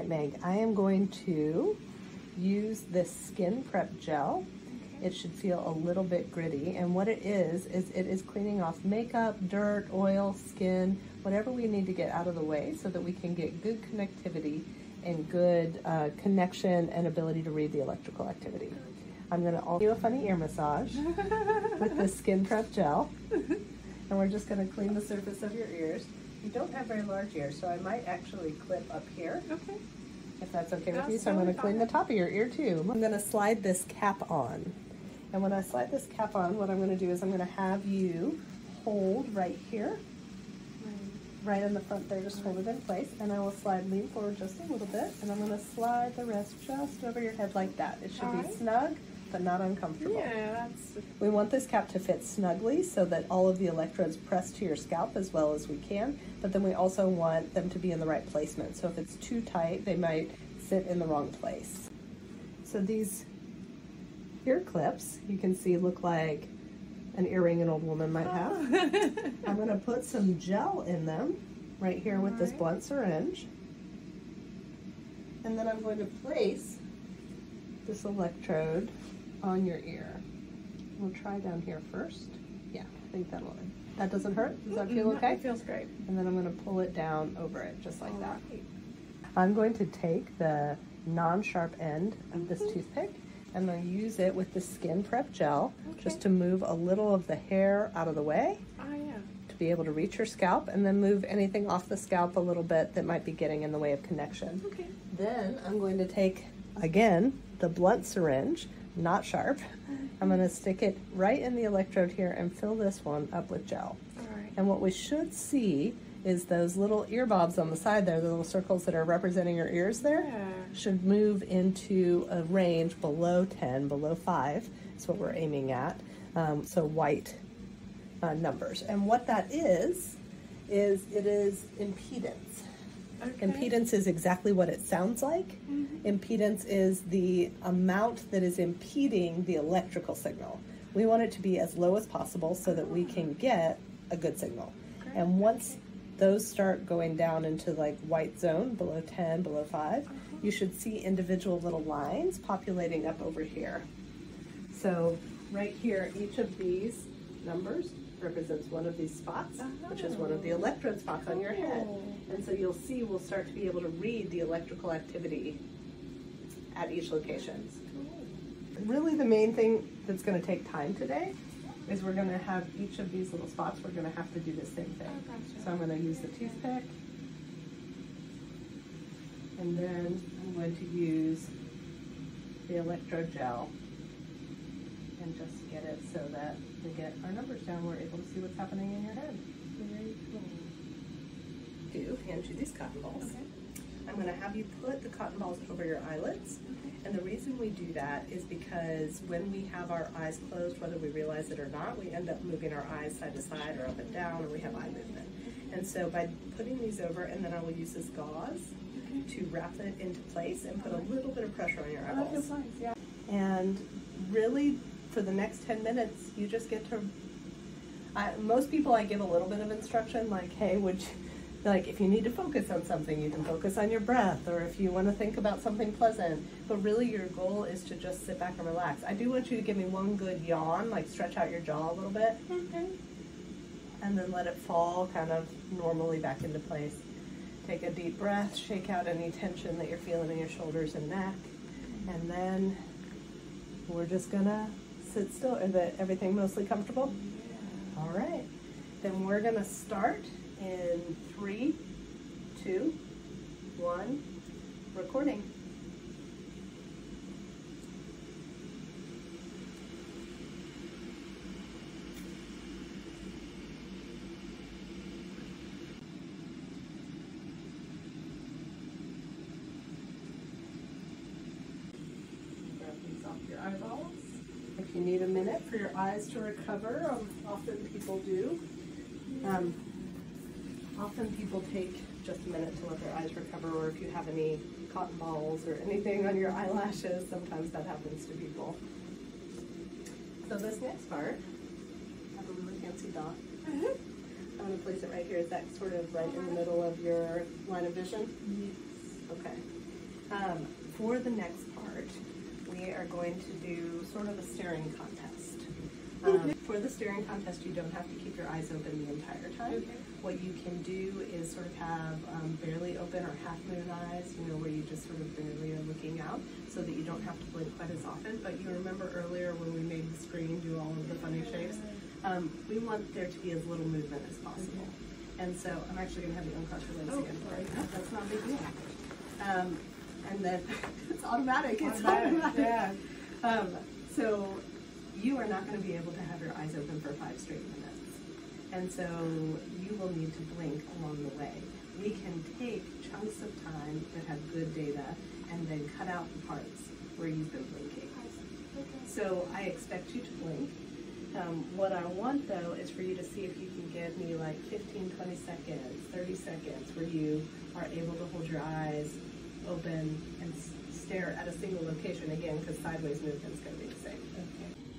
right, Meg, I am going to use this skin prep gel. It should feel a little bit gritty, and what it is, is it is cleaning off makeup, dirt, oil, skin, whatever we need to get out of the way so that we can get good connectivity and good uh, connection and ability to read the electrical activity. I'm gonna also do a funny ear massage with this skin prep gel, and we're just gonna clean the surface of your ears. You don't have very large ears, so I might actually clip up here Okay. if that's okay with you. So I'm going to clean the top of your ear too. I'm going to slide this cap on. And when I slide this cap on, what I'm going to do is I'm going to have you hold right here, right in the front there, just hold it in place. And I will slide, lean forward just a little bit, and I'm going to slide the rest just over your head like that. It should be Alright. snug, but not uncomfortable. Yeah, that's We want this cap to fit snugly so that all of the electrodes press to your scalp as well as we can, but then we also want them to be in the right placement. So if it's too tight, they might sit in the wrong place. So these ear clips, you can see look like an earring an old woman might have. I'm going to put some gel in them right here with this blunt syringe. And then I'm going to place this electrode on your ear. We'll try down here first. Yeah, I think that'll, that doesn't hurt? Does that feel Mm, okay? It feels great. And then I'm going to pull it down over it just like that. Alright. I'm going to take the non-sharp end of this Mhm. toothpick and to use it with the skin prep gel just to move a little of the hair out of the way Oh yeah. to be able to reach your scalp and then move anything off the scalp a little bit that might be getting in the way of connection. Okay. Then I'm going to take, again, the blunt syringe, not sharp. I'm going to stick it right in the electrode here and fill this one up with gel. And what we should see is those little ear bobs on the side there, the little circles that are representing your ears there, Yeah. should move into a range below 10, below 5 is what we're aiming at. Um, so white uh, numbers. And what that is, is it is impedance. Okay. Impedance is exactly what it sounds like. Mhm. Impedance is the amount that is impeding the electrical signal. We want it to be as low as possible so that we can get a good signal. And once those start going down into like white zone, below 10, below 5, Uh-huh. you should see individual little lines populating up over here. So right here, each of these numbers represents one of these spots, uh-huh. which is one of the electrode spots on your head. And so you'll see we'll start to be able to read the electrical activity at each location. Really the main thing that's gonna take time today is we're gonna have each of these little spots, we're gonna have to do the same thing. Oh, gotcha. So I'm gonna use the toothpick. And then I'm going to use the electrode gel and just get it so that we get our numbers down, we're able to see what's happening in your head. Very cool. Do hand you these cotton balls. Okay. I'm gonna have you put the cotton balls over your eyelids. And the reason we do that is because when we have our eyes closed, whether we realize it or not, we end up moving our eyes side to side or up and down, or we have eye movement. And so by putting these over, and then I will use this gauze to wrap it into place and put a little bit of pressure on your eyeballs. Yeah. And really, for the next 10 minutes, you just get to. I, most people, I give a little bit of instruction, like, hey, would you, like, if you need to focus on something, you can focus on your breath, or if you want to think about something pleasant. But really, your goal is to just sit back and relax. I do want you to give me one good yawn, like, stretch out your jaw a little bit, mm-hmm. and then let it fall kind of normally back into place. Take a deep breath, shake out any tension that you're feeling in your shoulders and neck, and then we're just gonna sit still. Is that everything mostly comfortable? All right. Then we're gonna start in three, two, one, recording. Grab these off your eyeballs. If you need a minute for your eyes to recover, um, often people do. Um, often people take just a minute to let their eyes recover, or if you have any cotton balls or anything on your eyelashes, sometimes that happens to people. So this next part, I have a really fancy dot. I'm going to place it right here. Is that sort of right in the middle of your line of vision? Yes. Okay. Um, for the next part, we are going to do sort of a staring contest. Um, for the staring contest, you don't have to keep your eyes open the entire time. Okay. What you can do is sort of have um, barely open or half moon eyes, you know, where you just sort of barely are looking out, so that you don't have to blink quite as often. But you remember earlier when we made the screen do all of the funny shapes? Um, we want there to be as little movement as possible. And so I'm actually going to have you uncross your legs Oh, again. That's not a big deal. And then it's automatic. It's Automatic, automatic. yeah. Um, so you are not going to be able to have your eyes open for five straight minutes. And so you will need to blink along the way. We can take chunks of time that have good data and then cut out the parts where you've been blinking. So I expect you to blink. Um, what I want though is for you to see if you can give me like 15, 20 seconds, 30 seconds where you are able to hold your eyes open and stare at a single location again because sideways movement's going to be the same. Okay.